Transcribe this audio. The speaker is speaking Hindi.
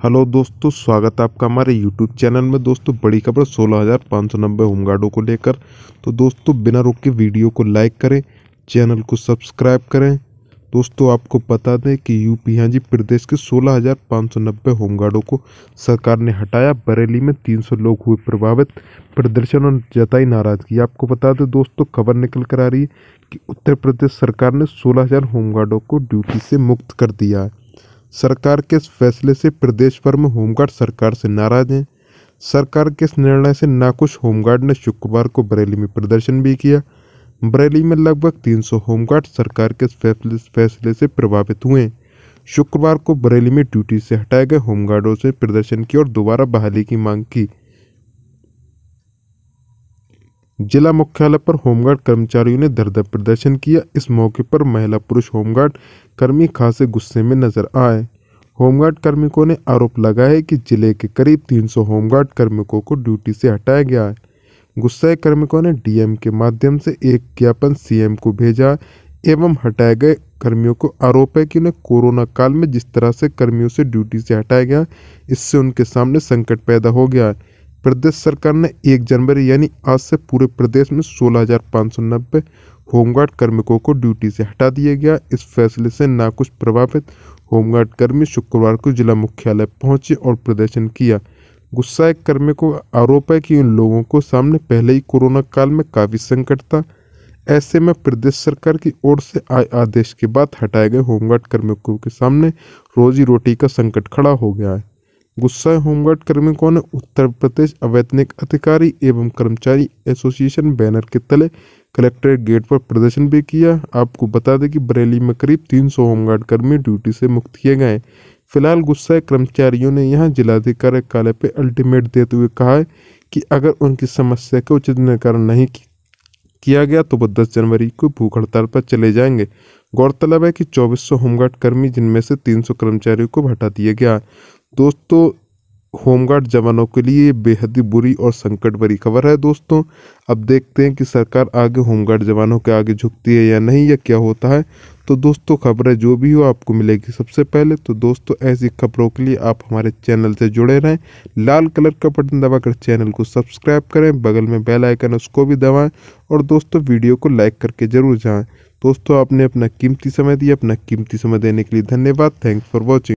हेलो दोस्तों, स्वागत है आपका हमारे यूट्यूब चैनल में। दोस्तों, बड़ी खबर, सोलह हज़ार पाँच सौ नब्बे होमगार्डों को लेकर। तो दोस्तों, बिना रुक के वीडियो को लाइक करें, चैनल को सब्सक्राइब करें। दोस्तों, आपको बता दें कि यूपी हाँ जी, प्रदेश के सोलह हज़ार पाँच सौ नब्बे होमगार्डों को सरकार ने हटाया। बरेली में तीन सौ लोग हुए प्रभावित। प्रदर्शन और जताई नाराज़गी। आपको बता दें दोस्तों, खबर निकल कर आ रही है कि उत्तर प्रदेश सरकार ने सोलह हज़ार होमगार्डों को ड्यूटी से मुक्त कर दिया है। सरकार के इस फैसले से प्रदेश भर में होमगार्ड सरकार से नाराज़ हैं? सरकार के इस निर्णय से नाखुश होमगार्ड ने शुक्रवार को बरेली में प्रदर्शन भी किया? बरेली में लगभग 300 होमगार्ड सरकार के इस फैसले से प्रभावित हुए? शुक्रवार को बरेली में ड्यूटी से हटाए गए होमगार्डों से प्रदर्शन की और दोबारा बहाली की मांग की। जिला मुख्यालय पर होमगार्ड कर्मचारियों ने धरधर प्रदर्शन किया। इस मौके पर महिला पुरुष होमगार्ड कर्मी खासे गुस्से में नज़र आए। होमगार्ड कार्मिकों ने आरोप लगाया कि ज़िले के करीब 300 होमगार्ड कार्मिकों को ड्यूटी से हटाया गया है। गुस्साए कार्मिकों ने डीएम के माध्यम से एक ज्ञापन सीएम को भेजा एवं हटाए गए कर्मियों को आरोप है कि उन्हें कोरोना काल में जिस तरह से कर्मियों से ड्यूटी से हटाया गया, इससे उनके सामने संकट पैदा हो गया है। प्रदेश सरकार ने एक जनवरी यानी आज से पूरे प्रदेश में सोलह हज़ार पाँच सौ नब्बे होमगार्ड कार्मिकों को ड्यूटी से हटा दिया गया। इस फैसले से नाकुश प्रभावित होमगार्ड कर्मी शुक्रवार को जिला मुख्यालय पहुँचे और प्रदर्शन किया। गुस्साए कर्मी को आरोप है कि इन लोगों को सामने पहले ही कोरोना काल में काफ़ी संकट था। ऐसे में प्रदेश सरकार की ओर से आए आदेश के बाद हटाए गए होमगार्ड कर्मियों के सामने रोजी रोटी का संकट खड़ा हो गया है। गुस्साए होमगार्ड कार्मिकों ने उत्तर प्रदेश अवैतनिक अधिकारी एवं कर्मचारी एसोसिएशन बैनर के तले कलेक्ट्रेट गेट पर प्रदर्शन भी किया। आपको बता दें कि बरेली में करीब 300 होमगार्ड कर्मी ड्यूटी से मुक्त किए गए फ़िलहाल गुस्साए कर्मचारियों ने यहाँ जिलाधिकारी कार्यालय पर अल्टीमेट देते हुए कहा कि अगर उनकी समस्या का उचित निराकरण नहीं किया गया तो वह दस जनवरी को भूख हड़ताल पर चले जाएँगे। गौरतलब है कि चौबीस होमगार्ड कर्मी जिनमें से 300 कर्मचारियों को हटा दिया गया। दोस्तों, होमगार्ड जवानों के लिए बेहद ही बुरी और संकट भरी खबर है, दोस्तों। अब देखते हैं कि सरकार आगे होमगार्ड जवानों के आगे झुकती है या नहीं, या क्या होता है। तो दोस्तों, खबरें जो भी हो आपको मिलेगी। सबसे पहले तो दोस्तों, ऐसी खबरों के लिए आप हमारे चैनल से जुड़े रहें। लाल कलर का बटन दबाकर चैनल को सब्सक्राइब करें। बगल में बेल आइकन, उसको भी दबाएँ और दोस्तों, वीडियो को लाइक करके ज़रूर जाएँ। दोस्तों, आपने अपना कीमती समय दिया। अपना कीमती समय देने के लिए धन्यवाद। Thanks for watching.